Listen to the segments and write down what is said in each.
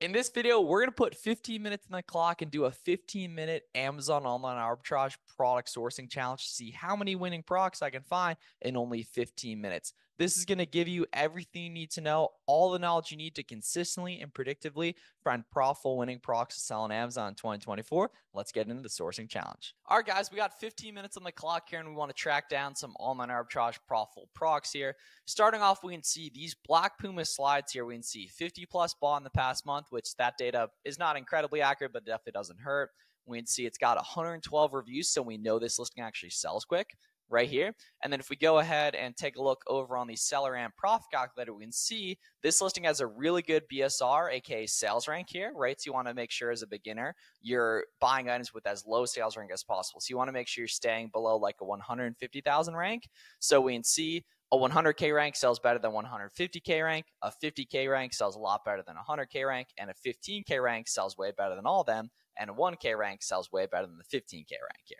In this video, we're going to put 15 minutes on the clock and do a 15 minute Amazon online arbitrage product sourcing challenge to see how many winning products I can find in only 15 minutes. This is going to give you everything you need to know, all the knowledge you need to consistently and predictively find profitable winning products to sell on Amazon 2024. Let's get into the sourcing challenge. All right, guys, we got 15 minutes on the clock here, and we want to track down some online arbitrage profitable products here. Starting off, we can see these Black Puma slides here. We can see 50 plus bought in the past month, which that data is not incredibly accurate, but definitely doesn't hurt. We can see it's got 112 reviews, so we know this listing actually sells quick right here. And then if we go ahead and take a look over on the SellerAmp profit calculator, we can see this listing has a really good BSR, aka sales rank here, right? So you want to make sure as a beginner, you're buying items with as low sales rank as possible. So you want to make sure you're staying below like a 150,000 rank. So we can see a 100K rank sells better than 150K rank. A 50K rank sells a lot better than a 100K rank. And a 15K rank sells way better than all of them. And a 1K rank sells way better than the 15K rank here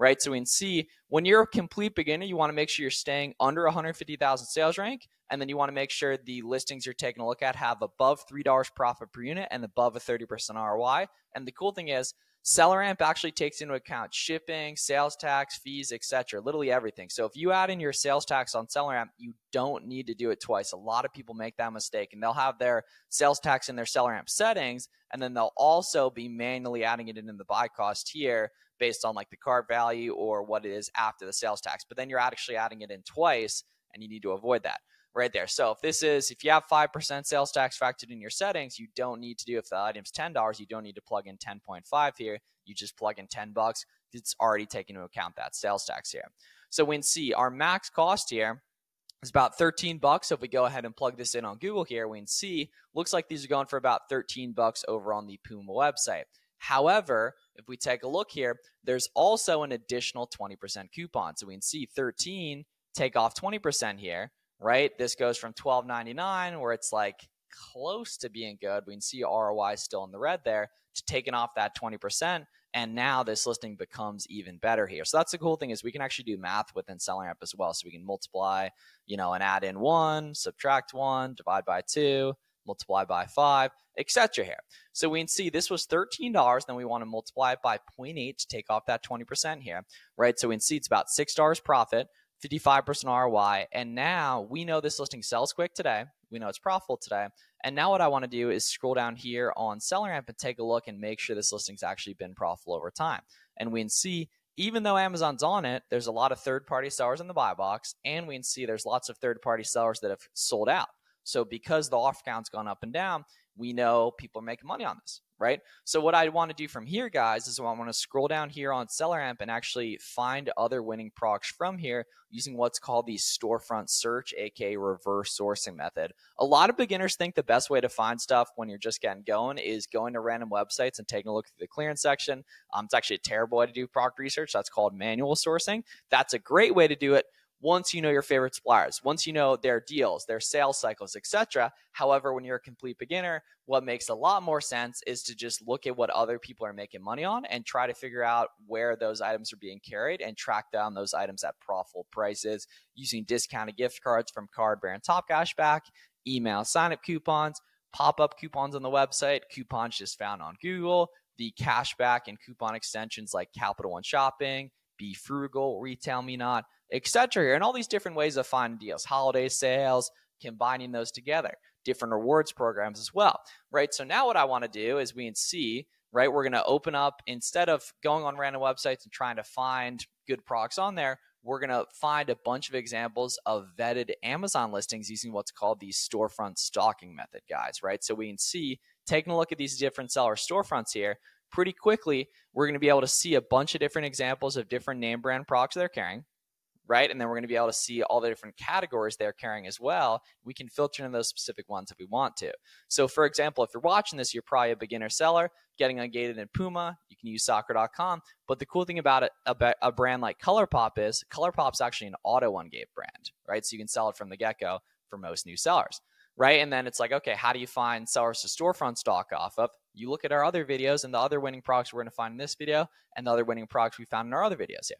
right? So we can see when you're a complete beginner, you want to make sure you're staying under 150,000 sales rank. And then you want to make sure the listings you're taking a look at have above $3 profit per unit and above a 30% ROI. And the cool thing is, SellerAmp actually takes into account shipping, sales tax, fees, etc., literally everything. So if you add in your sales tax on SellerAmp, you don't need to do it twice. A lot of people make that mistake and they'll have their sales tax in their SellerAmp settings and then they'll also be manually adding it in in the buy cost here based on like the cart value or what it is after the sales tax. But then you're actually adding it in twice and you need to avoid that right there. So if this is, if you have 5% sales tax factored in your settings, you don't need to do, if the item's $10, you don't need to plug in 10.5 here. You just plug in 10 bucks. It's already taken into account that sales tax here. So we can see our max cost here is about 13 bucks. So if we go ahead and plug this in on Google here, we can see, looks like these are going for about 13 bucks over on the Puma website. However, if we take a look here, there's also an additional 20% coupon. So we can see 13 take off 20% here right? This goes from 12.99 where it's like close to being good. We can see ROI still in the red there to taking off that 20%. And now this listing becomes even better here. So that's the cool thing is we can actually do math within SellerAmp as well. So we can multiply, you know, and add in one, subtract one, divide by two, multiply by five, etc. here. So we can see this was $13. Then we want to multiply it by 0.8 to take off that 20% here, right? So we can see it's about $6 profit. 55% ROI. And now we know this listing sells quick today. We know it's profitable today. And now what I want to do is scroll down here on SellerAmp and take a look and make sure this listing's actually been profitable over time. And we can see even though Amazon's on it, there's a lot of third-party sellers in the buy box, and we can see there's lots of third-party sellers that have sold out. So because the offer count's gone up and down, we know people are making money on this right? So what I want to do from here, guys, is I want to scroll down here on SellerAmp and actually find other winning products from here using what's called the storefront search, aka reverse sourcing method. A lot of beginners think the best way to find stuff when you're just getting going is going to random websites and taking a look through the clearance section. Um, it's actually a terrible way to do product research. That's called manual sourcing. That's a great way to do it once you know your favorite suppliers, once you know their deals, their sales cycles, etc. However, when you're a complete beginner, what makes a lot more sense is to just look at what other people are making money on and try to figure out where those items are being carried and track down those items at profitable prices using discounted gift cards from Cardbear and Top Cashback, email sign up coupons, pop up coupons on the website, coupons just found on Google, the cashback and coupon extensions like Capital One Shopping, BeFrugal, Retail Me Not etc. And all these different ways of finding deals, holiday sales, combining those together, different rewards programs as well, right? So now what I want to do is we can see, right, we're going to open up, instead of going on random websites and trying to find good products on there, we're going to find a bunch of examples of vetted Amazon listings using what's called the storefront stalking method, guys, right? So we can see, taking a look at these different seller storefronts here, pretty quickly, we're going to be able to see a bunch of different examples of different name brand products they're carrying right? And then we're going to be able to see all the different categories they're carrying as well. We can filter in those specific ones if we want to. So, for example, if you're watching this, you're probably a beginner seller getting ungated in Puma. You can use soccer.com. But the cool thing about it, about a brand like ColourPop is ColourPop's actually an auto ungate brand, right? So you can sell it from the get go for most new sellers. Right. And then it's like, okay, how do you find sellers to storefront stalk off of? You look at our other videos and the other winning products we're going to find in this video and the other winning products we found in our other videos here.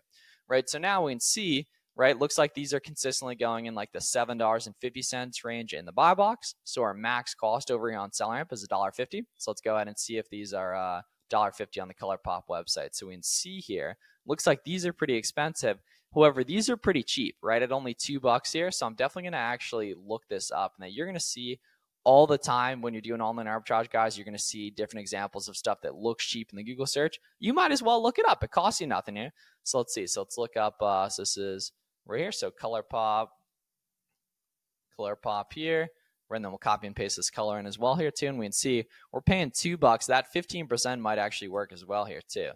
Right. So now we can see right? Looks like these are consistently going in like the $7.50 range in the buy box. So our max cost over here on SellerAmp is $1.50. So let's go ahead and see if these are uh, $1.50 on the ColourPop website. So we can see here, looks like these are pretty expensive. However, these are pretty cheap, right? At only two bucks here. So I'm definitely going to actually look this up. And then you're going to see all the time when you're doing online arbitrage, guys, you're going to see different examples of stuff that looks cheap in the Google search. You might as well look it up. It costs you nothing here. So let's see. So let's look up. Uh, so this is right here. So ColourPop, color pop here. And then we'll copy and paste this color in as well here too. And we can see we're paying two bucks. That 15% might actually work as well here too.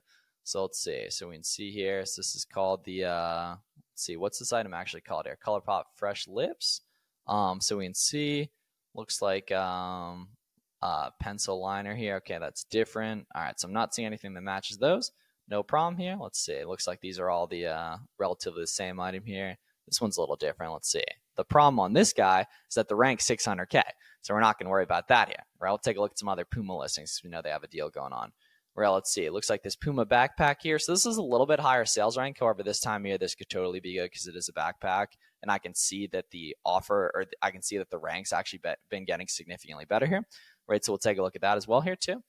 So let's see. So we can see here. So this is called the, uh, let's see, what's this item actually called here? ColourPop Fresh Lips. Um, so we can see, looks like um, pencil liner here. Okay, that's different. All right, so I'm not seeing anything that matches those. No problem here. Let's see. It looks like these are all the uh, relatively the same item here. This one's a little different. Let's see. The problem on this guy is that the rank 600K. So we're not going to worry about that here. Right? We'll take a look at some other Puma listings. Because we know they have a deal going on. Well, let's see. It looks like this Puma backpack here. So this is a little bit higher sales rank. However, this time year, this could totally be good because it is a backpack. And I can see that the offer, or I can see that the ranks actually been getting significantly better here. Right. So we'll take a look at that as well here too.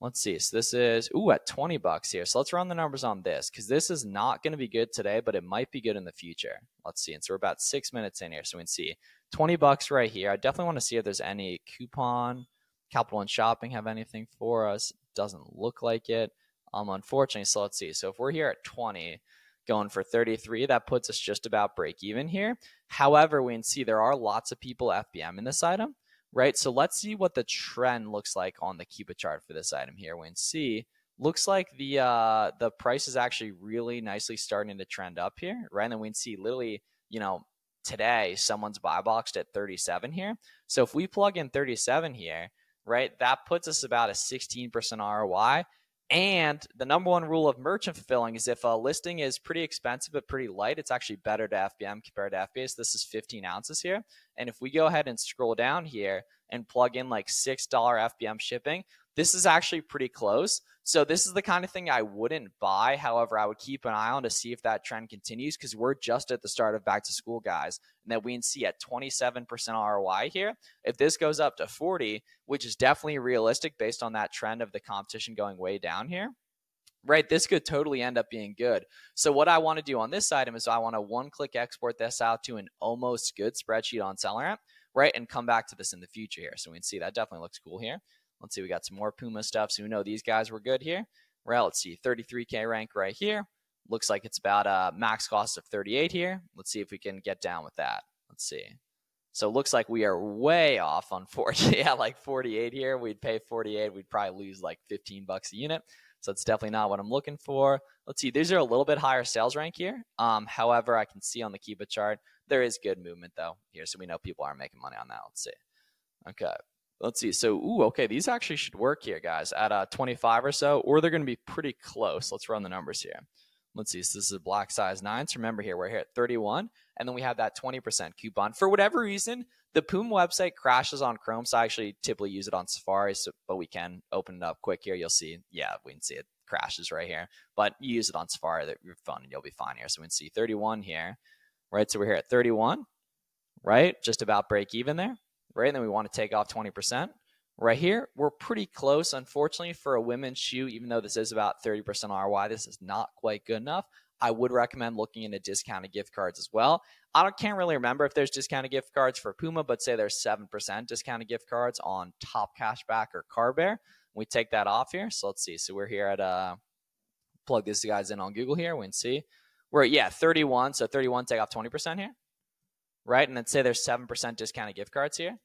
Let's see. So this is, ooh, at 20 bucks here. So let's run the numbers on this because this is not going to be good today, but it might be good in the future. Let's see. And so we're about six minutes in here. So we can see 20 bucks right here. I definitely want to see if there's any coupon, Capital One Shopping have anything for us. Doesn't look like it. Um, unfortunately, so let's see. So if we're here at 20, going for 33, that puts us just about break even here. However, we can see there are lots of people FBM in this item right? So let's see what the trend looks like on the Keepa chart for this item here. We can see looks like the uh, the price is actually really nicely starting to trend up here, right? And then we can see literally, you know, today someone's buy boxed at 37 here. So if we plug in 37 here, right, that puts us about a 16% ROI. And the number one rule of merchant fulfilling is if a listing is pretty expensive but pretty light, it's actually better to FBM compared to FBA. This is 15 ounces here. And if we go ahead and scroll down here and plug in like $6 FBM shipping, this is actually pretty close. So this is the kind of thing I wouldn't buy. However, I would keep an eye on to see if that trend continues because we're just at the start of back to school, guys. And that we can see at 27% ROI here. If this goes up to 40, which is definitely realistic based on that trend of the competition going way down here, right? This could totally end up being good. So what I want to do on this item is I want to one click export this out to an almost good spreadsheet on SellerAmp, right? And come back to this in the future here. So we can see that definitely looks cool here. Let's see, we got some more Puma stuff. So we know these guys were good here. Well, let's see, 33K rank right here. Looks like it's about a max cost of 38 here. Let's see if we can get down with that. Let's see. So it looks like we are way off on 40. yeah, like 48 here. We'd pay 48. We'd probably lose like 15 bucks a unit. So it's definitely not what I'm looking for. Let's see. These are a little bit higher sales rank here. Um, however, I can see on the Keepa chart, there is good movement though here. So we know people are making money on that. Let's see. Okay. Let's see. So, ooh, okay, these actually should work here, guys, at uh, 25 or so, or they're going to be pretty close. Let's run the numbers here. Let's see. So this is a black size nine. So remember here, we're here at 31, and then we have that 20% coupon. For whatever reason, the Puma website crashes on Chrome, so I actually typically use it on Safari, so, but we can open it up quick here. You'll see, yeah, we can see it crashes right here. But you use it on Safari, that your phone, and you'll be fine here. So we can see 31 here, right? So we're here at 31, right? Just about break even there right? And then we want to take off 20%. Right here, we're pretty close, unfortunately, for a women's shoe, even though this is about 30% ROI. This is not quite good enough. I would recommend looking into discounted gift cards as well. I don't, can't really remember if there's discounted gift cards for Puma, but say there's 7% discounted gift cards on Top Cashback or Car Cardbear. We take that off here. So let's see. So we're here at, uh, plug these guys in on Google here. We can see. We're at, yeah, 31. So 31, take off 20% here right? And let's say there's 7% discounted gift cards here,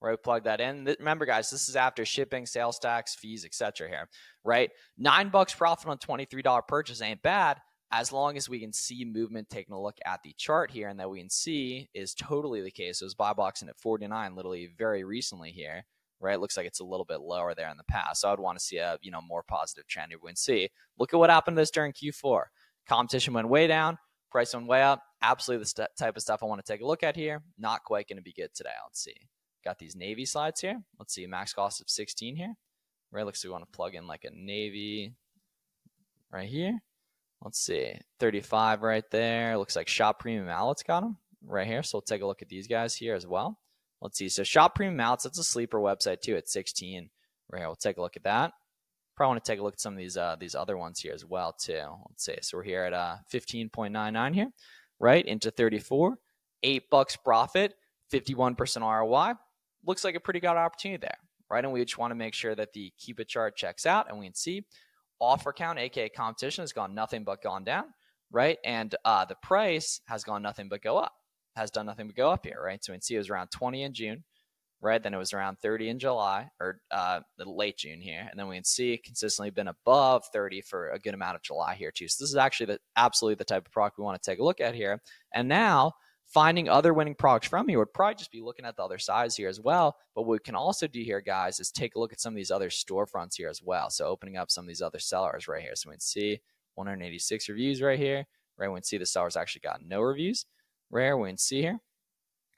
right? Plug that in. Remember, guys, this is after shipping, sales tax, fees, etc. here, right? Nine bucks profit on $23 purchase ain't bad as long as we can see movement taking a look at the chart here and that we can see is totally the case. It was buy boxing at 49 literally very recently here, right? It looks like it's a little bit lower there in the past. So I'd want to see a, you know, more positive trend here. We can see, look at what happened to this during Q4. Competition went way down, price went way up absolutely the st- type of stuff I want to take a look at here. Not quite going to be good today. Let's see. Got these Navy slides here. Let's see. Max cost of 16 here. Right. Looks like we want to plug in like a Navy right here. Let's see, 35 right there. Looks like Shop Premium Outlets got them right here. So we'll take a look at these guys here as well. Let's see. So Shop Premium Outlets, that's a sleeper website too at 16 right here. We'll take a look at that. Probably want to take a look at some of these uh, these other ones here as well too. Let's see. So we're here at uh, 15.99 here, right into 34, eight bucks profit, 51% ROI. Looks like a pretty good opportunity there, right? And we just want to make sure that the Keepa chart checks out, and we can see offer count, aka competition, has gone nothing but gone down, right? And uh, the price has gone nothing but go up, has done nothing but go up here, right? So we can see it was around 20 in June, right? Then it was around 30 in July or uh, late June here, and then we can see consistently been above 30 for a good amount of July here too. So this is actually the absolutely the type of product we want to take a look at here. And now finding other winning products from here would probably just be looking at the other sides here as well. But what we can also do here, guys, is take a look at some of these other storefronts here as well. So opening up some of these other sellers right here. So we can see 186 reviews right here. Right, we can see the sellers actually got no reviews. Rare, we can see here.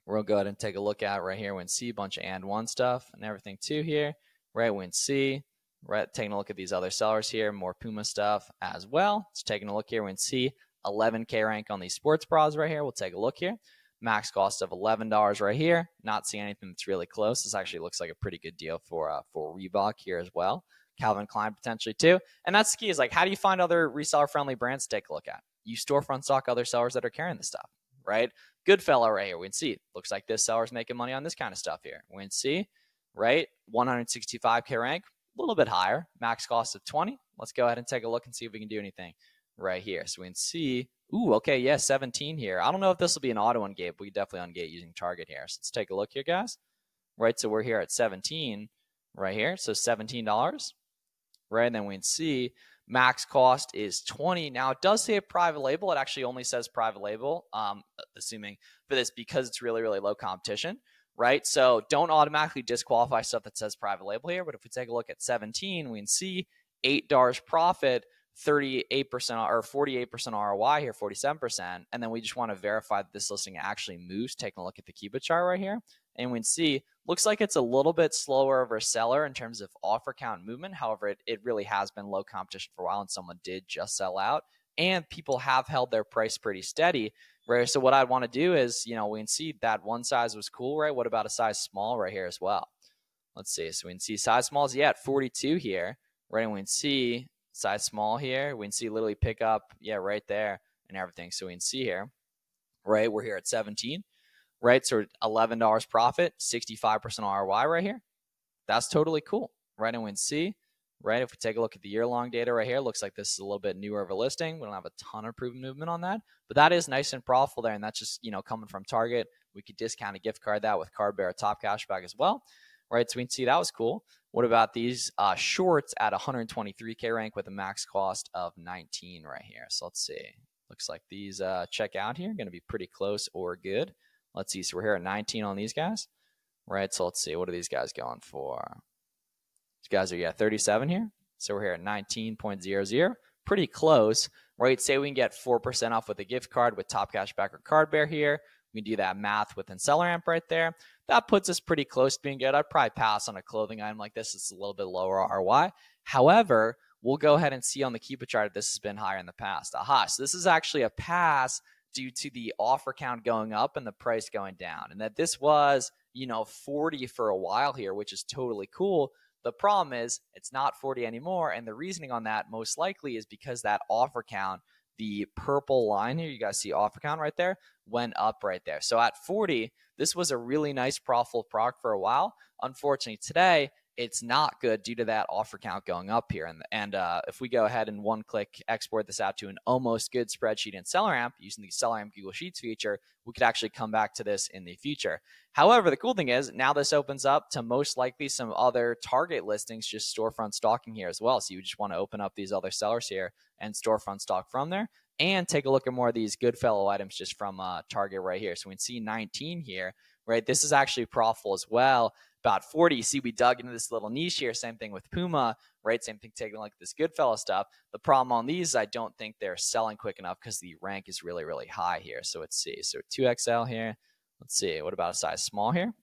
We'll go ahead and take a look at right here. We can see a bunch of AND1 stuff and everything too here. Right, we can see. Right, taking a look at these other sellers here, more Puma stuff as well. Just taking a look here, we can see 11K rank on these sports bras right here. We'll take a look here. Max cost of $11 right here. Not seeing anything that's really close. This actually looks like a pretty good deal for uh, for Reebok here as well. Calvin Klein potentially too. And that's the key is like, how do you find other reseller friendly brands to take a look at? You storefront stalk other sellers that are carrying this stuff, right? Good Goodfellow right here. We can see. Looks like this seller's making money on this kind of stuff here. We can see, right? 165K rank, a little bit higher. Max cost of 20. Let's go ahead and take a look and see if we can do anything right here. So we can see, ooh, okay, yeah, 17 here. I don't know if this will be an auto ungate, but we definitely ungate using target here. So let's take a look here, guys. Right, so we're here at 17 right here. So $17, right? And then we can see max cost is 20. Now it does say a private label. It actually only says private label, um, assuming for this because it's really, really low competition, right? So don't automatically disqualify stuff that says private label here. But if we take a look at 17, we can see $8 profit 38% or 48% ROI here, 47%. And then we just want to verify that this listing actually moves. Taking a look at the It chart right here. And we can see, looks like it's a little bit slower of a seller in terms of offer count movement. However, it, it really has been low competition for a while and someone did just sell out. And people have held their price pretty steady. Right. So what I'd want to do is, you know, we can see that one size was cool, right? What about a size small right here as well? Let's see. So we can see size smalls, yeah, at 42 here, right? And we can see size small here. We can see literally pick up, yeah, right there and everything. So we can see here, right? We're here at 17, right? So $11 profit, 65% ROI right here. That's totally cool, right? And we can see, right? If we take a look at the year long data right here, looks like this is a little bit newer of a listing. We don't have a ton of proven movement on that, but that is nice and profitable there. And that's just, you know, coming from Target. We could discount a gift card that with Card Bearer Top Cashback as well right? So we can see that was cool. What about these uh, shorts at 123K rank with a max cost of 19 right here? So let's see. Looks like these uh, check out here. Going to be pretty close or good. Let's see. So we're here at 19 on these guys, right? So let's see. What are these guys going for? These guys are, yeah, 37 here. So we're here at 19.00. Pretty close, right? Say we can get 4% off with a gift card with Top Cashback or Cardbear here. We can do that math within SellerAmp right there that puts us pretty close to being good. I'd probably pass on a clothing item like this. It's a little bit lower ROI. However, we'll go ahead and see on the Keepa chart if this has been higher in the past. Aha, so this is actually a pass due to the offer count going up and the price going down. And that this was, you know, 40 for a while here, which is totally cool. The problem is it's not 40 anymore. And the reasoning on that most likely is because that offer count, the purple line here, you guys see offer count right there, went up right there. So at 40, this was a really nice profitable product for a while. Unfortunately, today it's not good due to that offer count going up here. And, and uh, if we go ahead and one click export this out to an almost good spreadsheet in SellerAmp using the SellerAmp Google Sheets feature, we could actually come back to this in the future. However, the cool thing is now this opens up to most likely some other target listings, just storefront stalking here as well. So you just want to open up these other sellers here and storefront stalk from there and take a look at more of these Goodfellow items just from uh, Target right here. So we can see 19 here, right? This is actually profitable as well. About 40. See, we dug into this little niche here. Same thing with Puma, right? Same thing taking at this Goodfellow stuff. The problem on these, I don't think they're selling quick enough because the rank is really, really high here. So let's see. So 2XL here. Let's see. What about a size small here?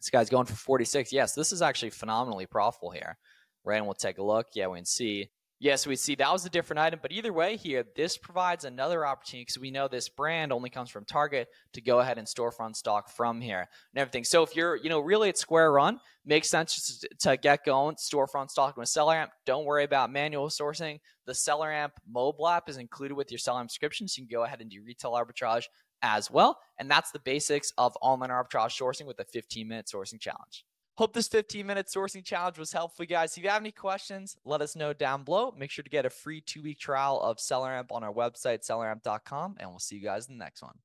This guy's going for 46. Yes, this is actually phenomenally profitable here, right? And we'll take a look. Yeah, we can see Yes, we see that was a different item, but either way here, this provides another opportunity because we know this brand only comes from Target to go ahead and storefront stalk from here and everything. So if you're, you know, really at square run, makes sense to get going, storefront stalk with SellerAmp. Don't worry about manual sourcing. The SellerAmp mobile app is included with your SellerAmp subscription, so you can go ahead and do retail arbitrage as well. And that's the basics of online arbitrage sourcing with a 15 minute sourcing challenge. Hope this 15 minute sourcing challenge was helpful, guys. If you have any questions, let us know down below. Make sure to get a free two week trial of SellerAmp on our website, selleramp.com, and we'll see you guys in the next one.